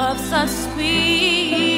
of such speed.